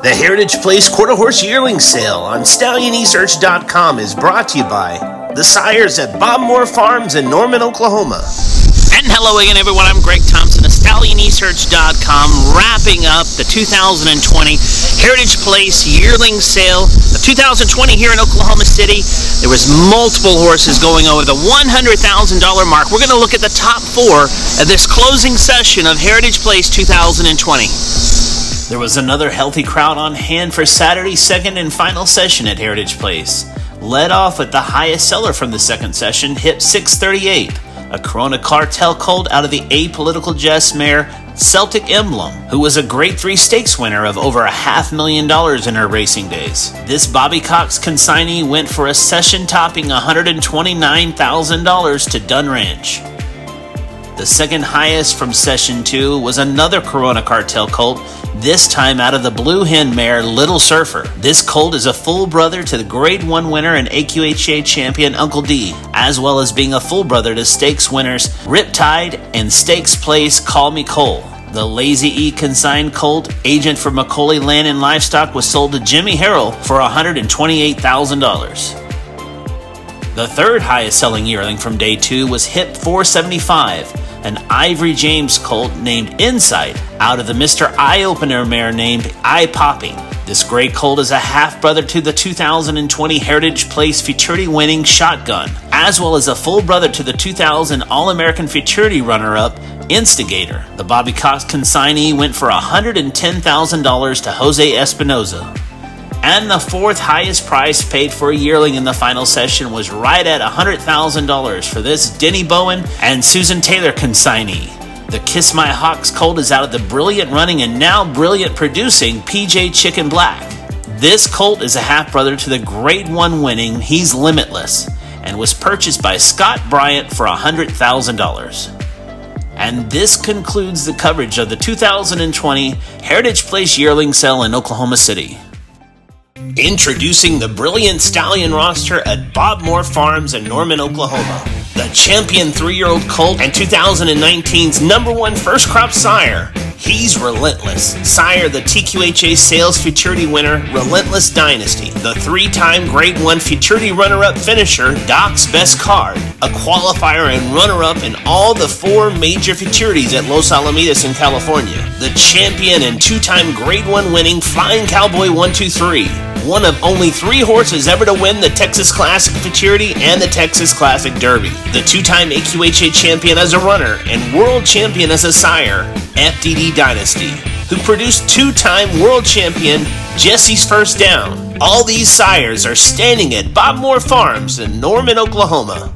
The Heritage Place Quarter Horse Yearling Sale on StallionEsearch.com is brought to you by the sires at Bob Moore Farms in Norman, Oklahoma. And hello again, everyone. I'm Greg Thompson of StallionEsearch.com, wrapping up the 2020 Heritage Place Yearling Sale of 2020 here in Oklahoma City. There was multiple horses going over the $100,000 mark. We're going to look at the top four of this closing session of Heritage Place 2020. There was another healthy crowd on hand for Saturday's second and final session at Heritage Place. Led off with the highest seller from the second session, Hip 638, a Corona Cartel colt out of the Apollitical Jess mare Celtic Emblem, who was a Grade 3 stakes winner of over a half million dollars in her racing days. This Bobby Cox consignee went for a session topping $129,000 to Dunn Ranch. The second highest from session 2 was another Corona Cartel colt this time out of the Blue Hen mare Little Surfer. This colt is a full brother to the Grade 1 winner and AQHA champion Uncle D, as well as being a full brother to stakes winners Riptide and Stakes Place Call Me Cole. The Lazy E consigned colt, agent for McCauley Land and Livestock, was sold to Jimmy Harrell for $128,000. The third highest selling yearling from day two was Hip 475 an Ivory James colt named Insight out of the Mr. Eye Opener mare named Eye Popping. This great colt is a half brother to the 2020 Heritage Place Futurity winning Shotgun, as well as a full brother to the 2000 All American Futurity runner up Instigator. The Bobby Cox consignee went for $110,000 to Jose Espinoza. And the fourth highest price paid for a yearling in the final session was right at $100,000 for this Denny Bowen and Susan Taylor consignee. The Kiss My Hocks colt is out of the brilliant running and now brilliant producing PJ Chicken Black. This colt is a half brother to the Grade 1 winning He's Limitless and was purchased by Scott Bryant for $100,000. And this concludes the coverage of the 2020 Heritage Place Yearling Sale in Oklahoma City. Introducing the brilliant stallion roster at Bob Moore Farms in Norman, Oklahoma. The champion three year old colt and 2019's number one first crop sire. He's Relentless. Sire, the TQHA Sales Futurity winner, Relentless Dynasty. The three time Grade 1 Futurity runner up finisher, Doc's Best Card. A qualifier and runner up in all the four major Futurities at Los Alamitos in California. The champion and two time Grade 1 winning Flying Cowboy 123 one of only three horses ever to win the Texas Classic Futurity and the Texas Classic Derby. The two time AQHA champion as a runner and world champion as a sire, FDD Dynasty, who produced two time world champion Jesse's First Down. All these sires are standing at Bob Moore Farms in Norman, Oklahoma.